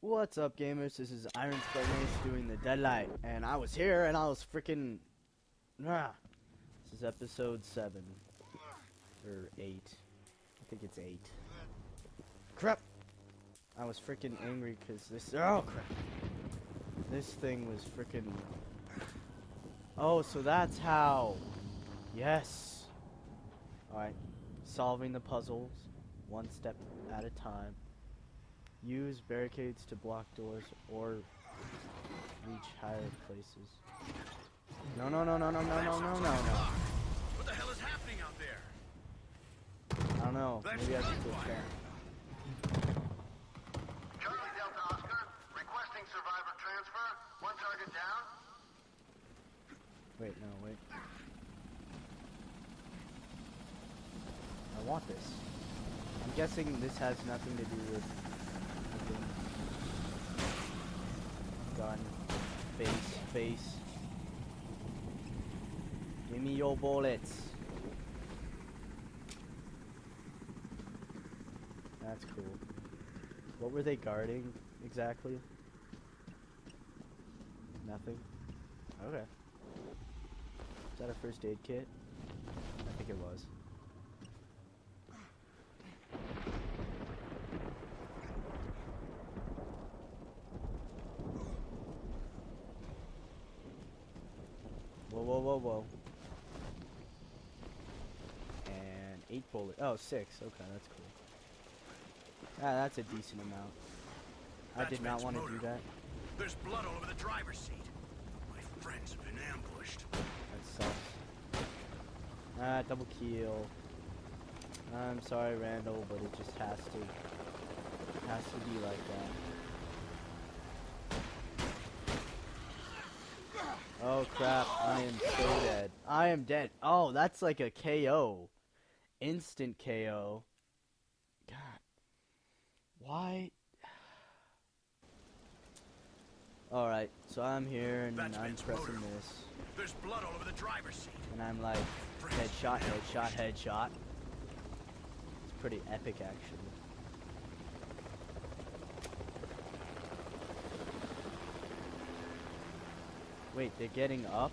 What's up, gamers? This is Iron Spartan doing the Deadlight, and I was here, and I was freaking. Ah. This is episode seven or eight. I think it's eight. Crap! I was freaking angry because this. Oh crap! This thing was freaking. Oh, so that's how. Yes. All right, solving the puzzles one step at a time. Use barricades to block doors or reach higher places. No, no, no, no, no, no, no, no, no, no. What the hell is happening out there? I don't know. Maybe I should go check. Charlie Delta Oscar, requesting survivor transfer. One target down. Wait, no, wait. I want this. I'm guessing this has nothing to do with fucking gun, face, face. Give me your bullets. That's cool. What were they guarding exactly? Nothing. Okay. Is that a first aid kit? I think it was. Eight bullet. Oh, six. Okay, that's cool. Ah, that's a decent amount. I did not want to do that. There's blood all over the driver's seat. My friends have been ambushed. That sucks. Ah, double kill. I'm sorry, Randall, but it just has to. Has to be like that. Oh crap, I am so dead. I am dead. Oh, that's like a KO. Instant KO. God. Why? Alright, so I'm here and I'm pressing motor. this. There's blood all over the driver's seat. And I'm like, headshot, headshot, headshot. It's pretty epic, actually. Wait, they're getting up?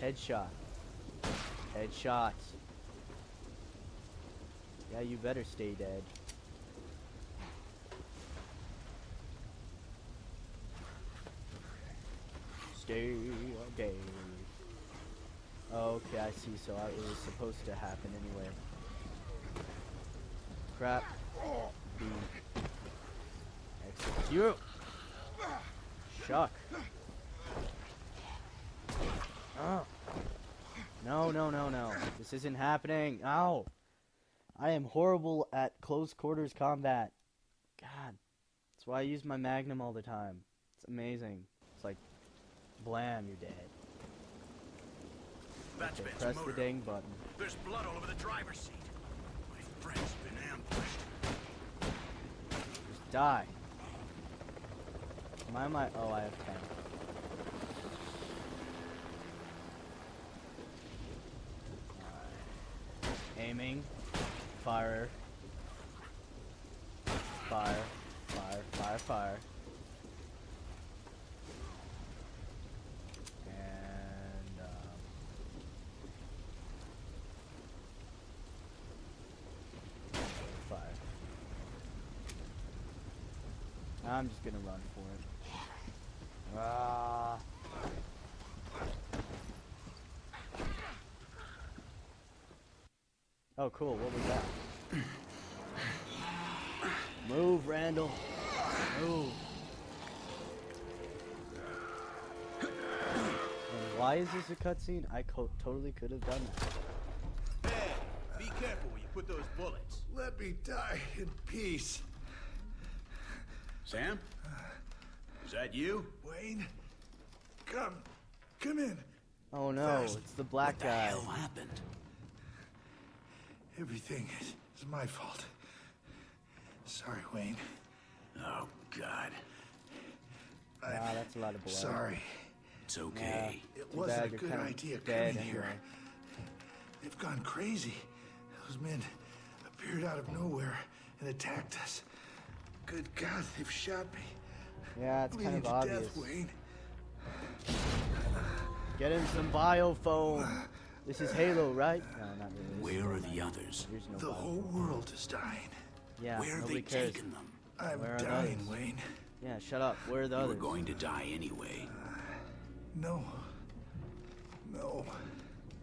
Headshot. Headshot. Yeah, you better stay dead. Stay okay. Okay, I see. So I, it was supposed to happen anyway. Crap. B. Execute. Shuck. Oh. No, no, no, no. This isn't happening. Ow. I am horrible at close quarters combat. God. That's why I use my magnum all the time. It's amazing. It's like, blam, you're dead. Okay, press motor. the dang button. There's blood all over the driver's seat. My friend's been ambushed. Just die. Am I? Oh, I have 10. Aiming. Fire. Fire. Fire. Fire. Fire. And um, fire. I'm just gonna run for it. Ah. Oh, cool. What was that? Move, Randall. Move. And why is this a cutscene? I co- totally could have done that. Hey, be careful when you put those bullets. Let me die in peace. Sam? Is that you? Wayne, come, come in. Oh no, Fast. it's the black guy. What the guy. hell happened? Everything is, is my fault. Sorry, Wayne. Oh, God. Wow, that's a lot of blood. Sorry. It's Yeah, okay. It wasn't a good idea dead coming here. They've gone crazy. Those men appeared out of nowhere and attacked us. Good God, they've shot me. Yeah, it's Bleeding kind of to obvious. death, Wayne. Get him some bio biofoam. Uh, This is Halo, right? No, not really. This Where are Fortnite. the others? No The whole world is dying. Yeah, Where have nobody they cares. taken them? I'm Where are the dying, others? Wayne. Yeah, shut up. Where are the You were others? going to die anyway. No. No.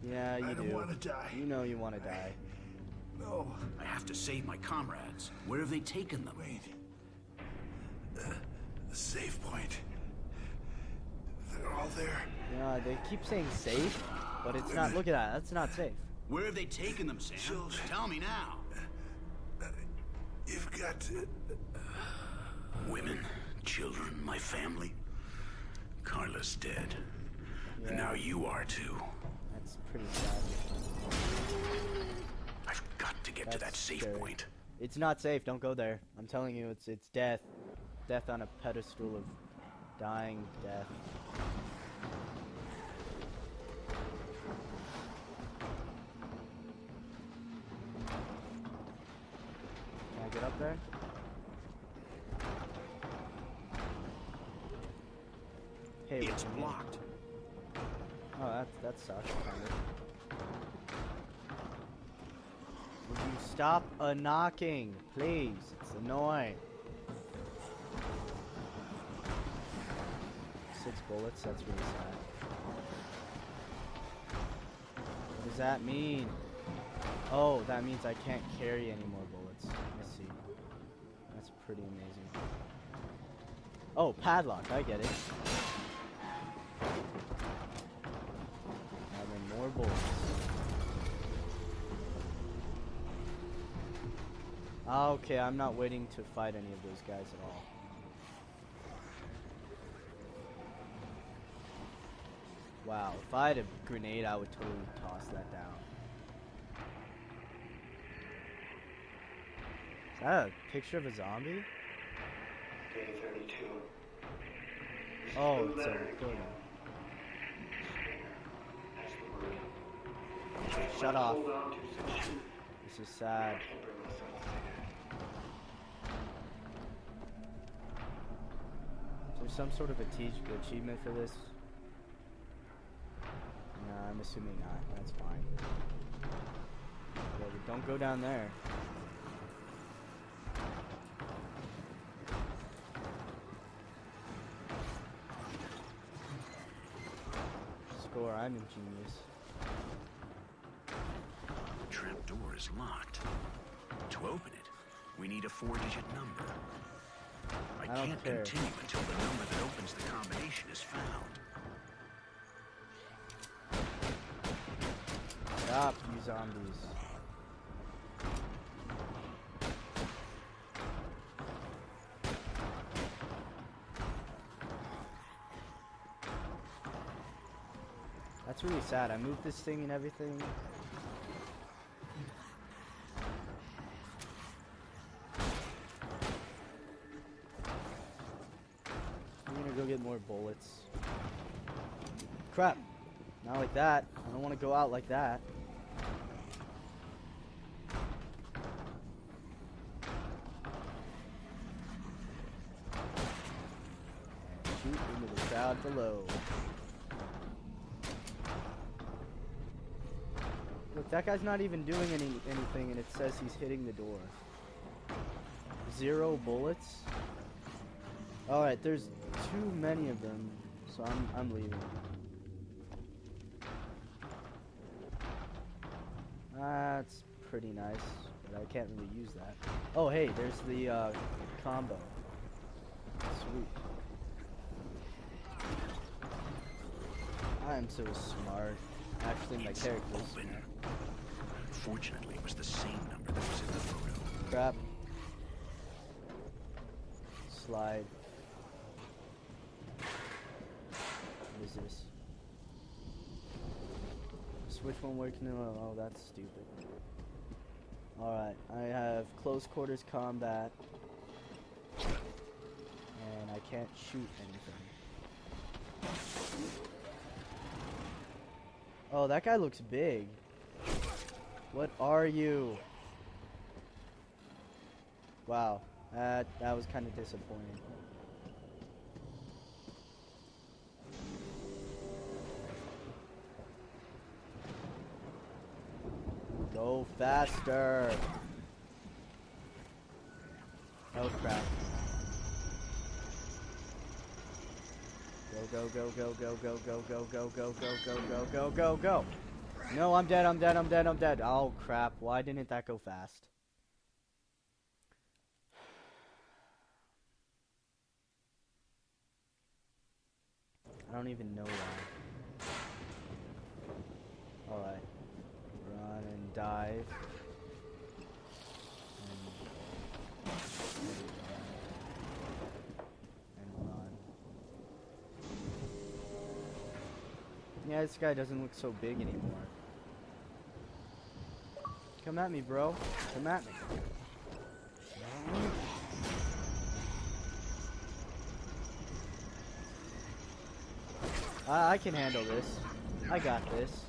Yeah, you I don't do. wanna die. You know you want to die. No. I have to save my comrades. Where have they taken them? Wayne. Uh, the save point. They're all there. Yeah, they keep saying safe, but it's not. Look at that. That's not safe. Where have they taken them, Sam? Children. Tell me now. You've got to. Women, children, my family. Carla's dead. And now you are too. That's pretty sad. I've got to get to that safe scary. point. It's not safe. Don't go there. I'm telling you, it's it's death. Death on a pedestal of dying death. Get up there? Hey, It's blocked. Oh, that that sucks. Kind of. Would you stop a knocking, please? It's annoying. Six bullets. That's really sad. What does that mean? Oh, that means I can't carry any more bullets. Pretty amazing. Oh, padlock. I get it. Having more bullets. Ah, Okay, I'm not waiting to fight any of those guys at all. Wow, if I had a grenade, I would totally toss that down. Is that a picture of a zombie? Day 32. Oh, it's a recording. Shut off. This is sad. Is there some sort of a teach achievement for this? Nah, I'm assuming not. That's fine. Don't go down there. Score, I'm ingenious. The trap door is locked. To open it, we need a four-digit number. I, I can't care. continue until the number that opens the combination is found. Stop, you zombies. That's really sad. I moved this thing and everything. I'm gonna go get more bullets. Crap. Not like that. I don't want to go out like that. Shoot into the crowd below. That guy's not even doing any anything, and it says he's hitting the door. Zero bullets. All right, there's too many of them, so I'm I'm leaving. That's pretty nice, but I can't really use that. Oh, hey, there's the uh, combo. Sweet. I'm so smart. Actually, my It's character's open. Fortunately, it was the same number that was in the photo. Crap. Slide. What is this? Switch one working. Oh, oh, that's stupid. Alright, I have close quarters combat. And I can't shoot anything. Oh, that guy looks big. What are you? Wow, That that was kind of disappointing. Go faster. Oh crap. Go go go go go go go go go go go go go go go. No, I'm dead. I'm dead. I'm dead. I'm dead. Oh crap. Why didn't that go fast? I don't even know why. Alright. Run and dive. And, and run. Yeah, this guy doesn't look so big anymore. Come at me, bro. Come at me. I, I can handle this. I got this.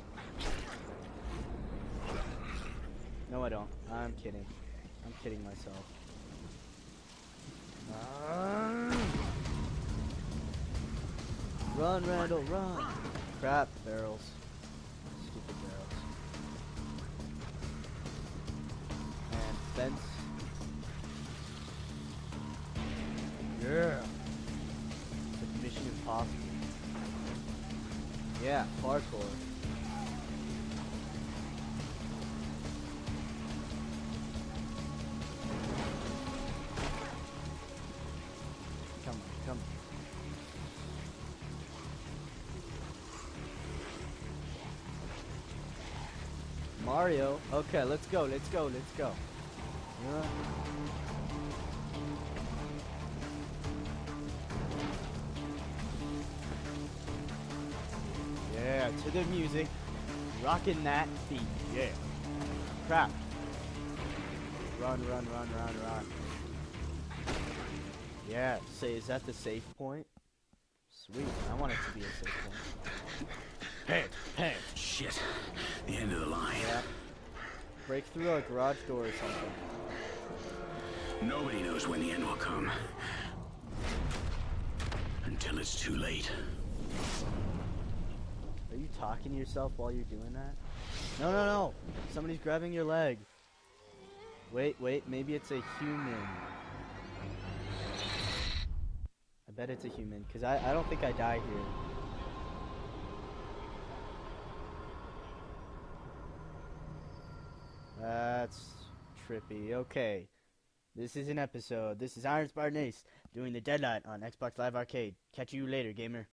No, I don't. I'm kidding. I'm kidding myself. Ah. Run, Randall, run! Crap, barrels. Stupid barrels. And fence. Yeah. It's Mission Impossible. Yeah, parkour. Mario. Okay, let's go, let's go, let's go. Yeah. Yeah, to the music. Rocking that beat. Yeah. Crap. Run, run, run, run, run. Yeah, say, is that the safe point? Sweet, I want it to be a safe point. Hey, hey. Shit. The end of the line. Yeah. Break through a garage door or something. Nobody knows when the end will come. Until it's too late. Are you talking to yourself while you're doing that? No, no, no. Somebody's grabbing your leg. Wait, wait. Maybe it's a human. I bet it's a human, because I, I don't think I die here. That's trippy. Okay. This is an episode. This is Iron Spartan Ace doing the Deadlight on Xbox Live Arcade. Catch you later, gamer.